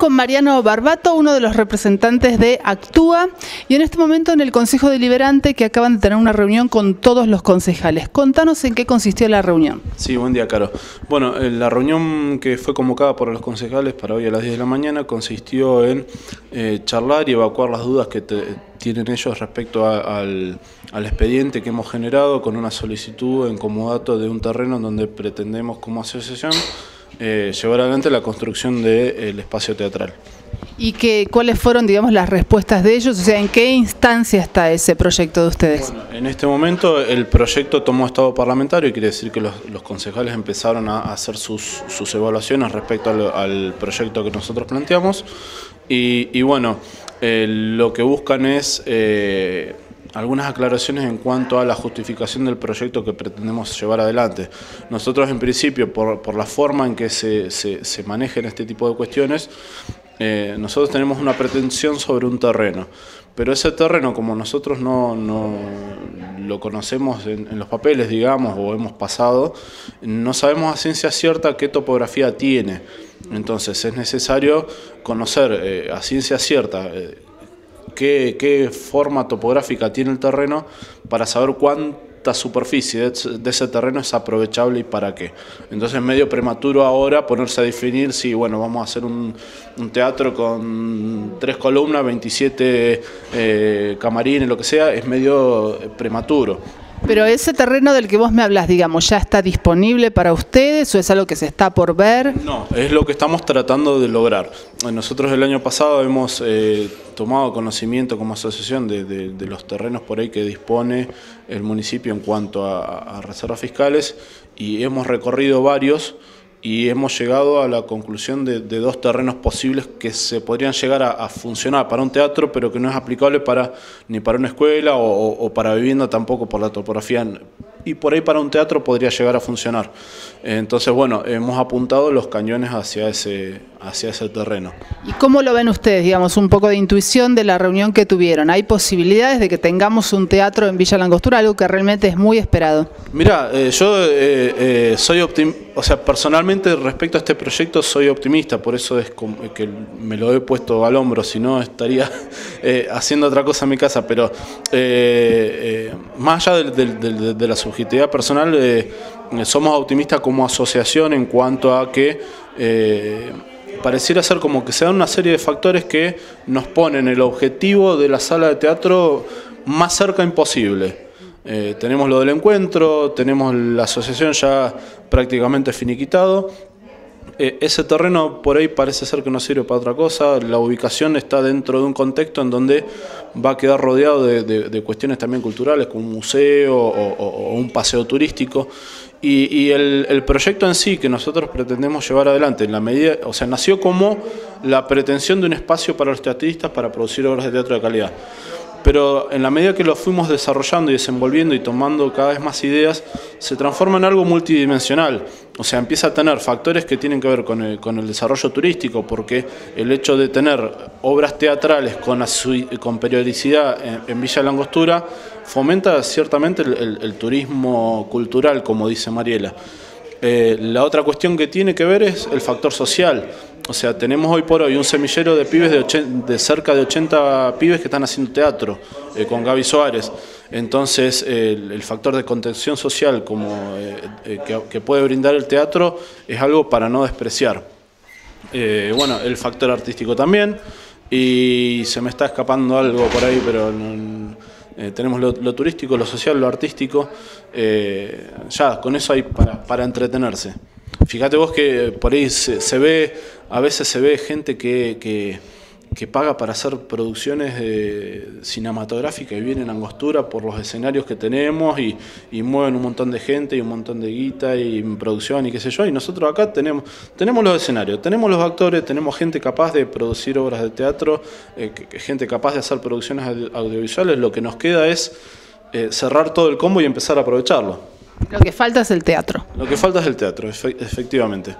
con Mariano Barbato, uno de los representantes de Actúa, y en este momento en el Consejo Deliberante que acaban de tener una reunión con todos los concejales. Contanos en qué consistió la reunión. Sí, buen día, Caro. Bueno, eh, la reunión que fue convocada por los concejales para hoy a las 10 de la mañana consistió en eh, charlar y evacuar las dudas que tienen ellos respecto al, expediente que hemos generado con una solicitud en comodato de un terreno en donde pretendemos como asociación eh, llevar adelante la construcción del espacio teatral. ¿Y que, cuáles fueron, digamos, las respuestas de ellos? O sea, ¿en qué instancia está ese proyecto de ustedes? en este momento el proyecto tomó estado parlamentario y quiere decir que los, concejales empezaron a hacer sus, evaluaciones respecto al, proyecto que nosotros planteamos. Y, bueno, eh, lo que buscan es... Algunas aclaraciones en cuanto a la justificación del proyecto que pretendemos llevar adelante. Nosotros en principio, por, la forma en que se, se, manejan este tipo de cuestiones, eh, nosotros tenemos una pretensión sobre un terreno, pero ese terreno como nosotros no, lo conocemos en, los papeles, digamos, o hemos pasado, no sabemos a ciencia cierta qué topografía tiene. Entonces es necesario conocer eh, a ciencia cierta eh, qué, forma topográfica tiene el terreno para saber cuánta superficie de ese terreno es aprovechable y para qué. Entonces es medio prematuro ahora ponerse a definir si bueno vamos a hacer un, teatro con tres columnas, 27 eh, camarines, lo que sea, es medio prematuro. Pero ese terreno del que vos me hablas, digamos, ¿ya está disponible para ustedes o es algo que se está por ver? No, es lo que estamos tratando de lograr. Nosotros el año pasado hemos eh, tomado conocimiento como asociación de, los terrenos por ahí que dispone el municipio en cuanto a reservas fiscales y hemos recorrido varios y hemos llegado a la conclusión de, dos terrenos posibles que se podrían llegar a, funcionar para un teatro, pero que no es aplicable para ni para una escuela o, para vivienda tampoco por la topografía y por ahí para un teatro podría llegar a funcionar. Entonces, bueno, hemos apuntado los cañones hacia ese, hacia ese terreno. ¿Y cómo lo ven ustedes, digamos, un poco de intuición de la reunión que tuvieron? ¿Hay posibilidades de que tengamos un teatro en Villa Langostura, algo que realmente es muy esperado? Mira, eh, yo eh, eh, soy optimista, o sea, personalmente respecto a este proyecto soy optimista, por eso es que me lo he puesto al hombro, si no estaría haciendo otra cosa en mi casa, pero más allá de, de la subjetividad personal, somos optimistas como asociación en cuanto a que pareciera ser como que se dan una serie de factores que nos ponen el objetivo de la sala de teatro más cerca imposible. Eh, tenemos lo del encuentro, tenemos la asociación ya prácticamente finiquitado. Eh, ese terreno por ahí parece ser que no sirve para otra cosa. La ubicación está dentro de un contexto en donde va a quedar rodeado de, cuestiones también culturales, como un museo o un paseo turístico. Y, el, proyecto en sí que nosotros pretendemos llevar adelante, en la medida, o sea, nació como la pretensión de un espacio para los teatristas para producir obras de teatro de calidad pero en la medida que lo fuimos desarrollando y desenvolviendo y tomando cada vez más ideas, se transforma en algo multidimensional. O sea, empieza a tener factores que tienen que ver con el, desarrollo turístico, porque el hecho de tener obras teatrales con, con periodicidad en, Villa Langostura fomenta ciertamente el, turismo cultural, como dice Mariela. Eh, la otra cuestión que tiene que ver es el factor social. O sea, tenemos hoy por hoy un semillero de pibes de, cerca de 80 pibes que están haciendo teatro eh, con Gaby Suárez. Entonces, el, factor de contención social como, eh, eh, que, puede brindar el teatro es algo para no despreciar. bueno, el factor artístico también. Y se me está escapando algo por ahí, pero tenemos lo, turístico, lo social, lo artístico. ya, con eso hay para, para entretenerse. Fíjate vos que por ahí se, ve, a veces se ve gente que, paga para hacer producciones cinematográficas y vienen a Angostura por los escenarios que tenemos y, mueven un montón de gente y un montón de guita y producción y qué sé yo. Y nosotros acá tenemos, tenemos los escenarios, tenemos los actores, tenemos gente capaz de producir obras de teatro, eh, gente capaz de hacer producciones audiovisuales. Lo que nos queda es eh, cerrar todo el combo y empezar a aprovecharlo. Lo que falta es el teatro. Lo que falta es el teatro, efectivamente.